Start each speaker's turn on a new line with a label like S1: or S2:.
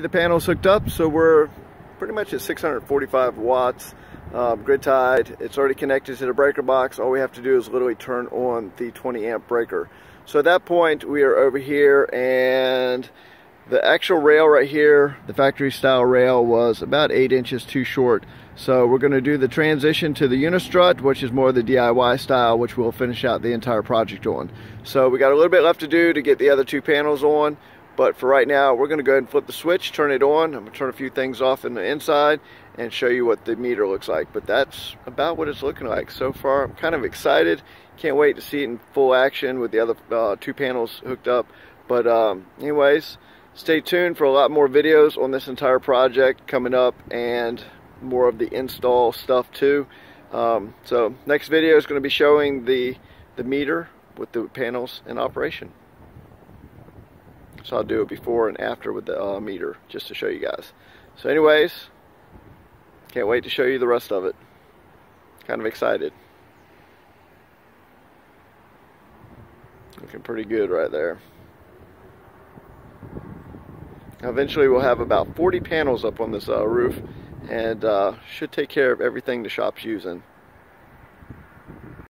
S1: The panel's hooked up, so we're pretty much at 645 watts um, grid tied. It's already connected to the breaker box. All we have to do is literally turn on the 20 amp breaker. So at that point, we are over here and the actual rail right here, the factory style rail was about eight inches too short. So we're gonna do the transition to the Unistrut, which is more the DIY style, which we'll finish out the entire project on. So we got a little bit left to do to get the other two panels on. But for right now, we're gonna go ahead and flip the switch, turn it on. I'm gonna turn a few things off in the inside and show you what the meter looks like. But that's about what it's looking like so far. I'm kind of excited. Can't wait to see it in full action with the other uh, two panels hooked up. But um, anyways, stay tuned for a lot more videos on this entire project coming up and more of the install stuff too. Um, so next video is going to be showing the, the meter with the panels in operation. So I'll do it before and after with the uh, meter just to show you guys. So anyways, can't wait to show you the rest of it. Kind of excited. Looking pretty good right there. Eventually we'll have about 40 panels up on this uh, roof and uh, should take care of everything the shop's using.